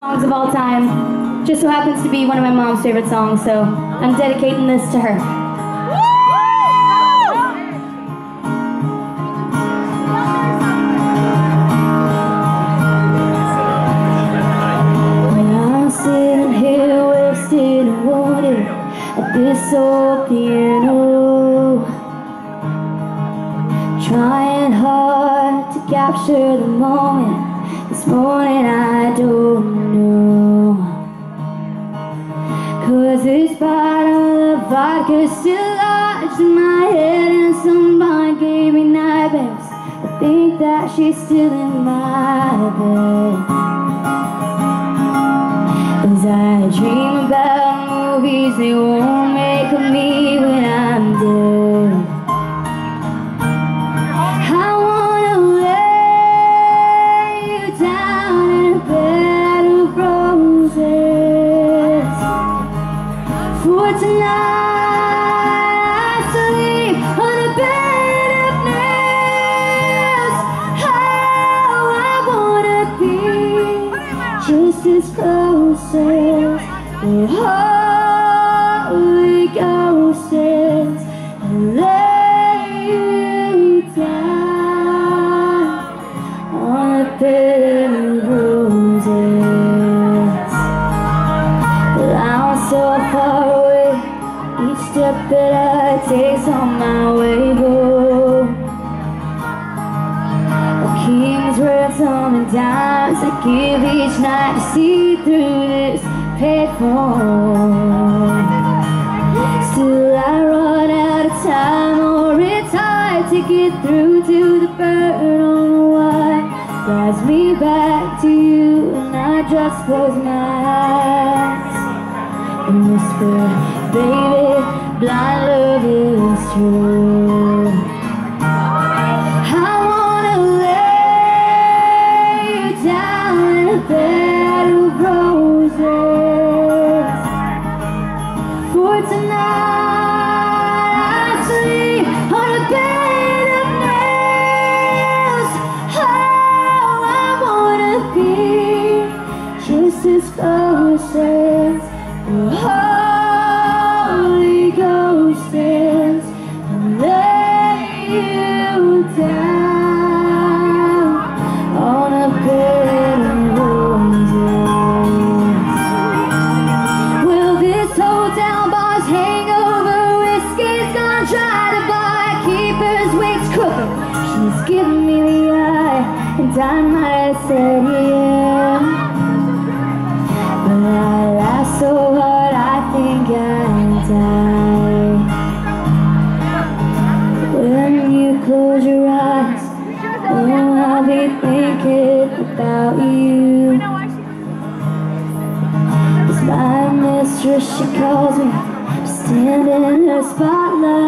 songs of all time. Just so happens to be one of my mom's favorite songs, so I'm dedicating this to her. I'm sitting here wasted and wounded at this old piano, trying hard to capture the moment. This morning I don't of still lodged in my head And somebody gave me nightmares I think that she's still in my bed As I dream about movies they won't make of me when I'm dead I wanna lay you down in a bed of roses? For tonight the Holy is and lay down on a bed of roses. But I'm so far away, each step that I take's on my way home. A king's worth some dimes I give each night to see through this payphone. Still I run out of time or it's hard to get through to the bird on the wire. Drives me back to you and I just close my eyes and whisper, baby, blind love is true. Close the Holy Ghost is and lay you down on a bed of roses. Will this hotel bar's hangover whiskey's gonna try to buy wig's crooked? She's giving me the eye, and I might have yeah. Be thinking about you. It's my mistress, she calls me to stand in her spotlight